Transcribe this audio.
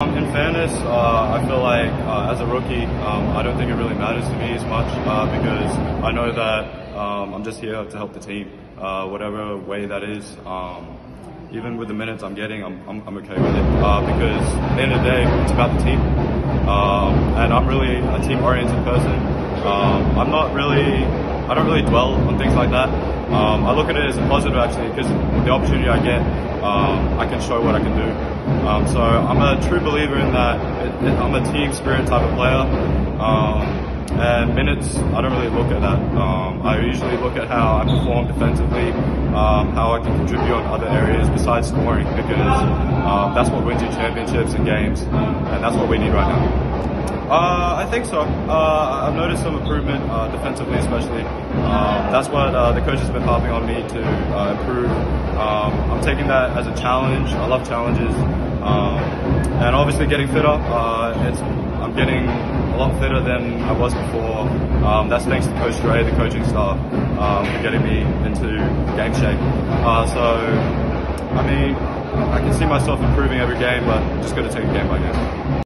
Um, in fairness, uh, I feel like uh, as a rookie, um, I don't think it really matters to me as much uh, because I know that um, I'm just here to help the team, uh, whatever way that is. Um, even with the minutes I'm getting, I'm, I'm, I'm okay with it uh, because at the end of the day, it's about the team. Um, and I'm really a team-oriented person. Um, I'm not really, I don't really dwell on things like that. I look at it as a positive actually because the opportunity I get, I can show what I can do. Um, so I'm a true believer in that. It, it, I'm a team spirit type of player. Um, and minutes, I don't really look at that. Um, I usually look at how I perform defensively, um, how I can contribute on other areas besides scoring, because um, that's what wins you championships and games, and that's what we need right now. Uh, I think so. Uh, I've noticed some improvement uh, defensively, especially. Um, that's what uh, the coach has been harping on me to uh, improve. Um, I'm taking that as a challenge. I love challenges, um, and obviously getting fitter. Uh, it's I'm getting a lot fitter than I was before. Um, that's thanks to Coach Dre, the coaching staff, um, for getting me into game shape. Uh, so, I mean, I can see myself improving every game, but just going to take it game by game.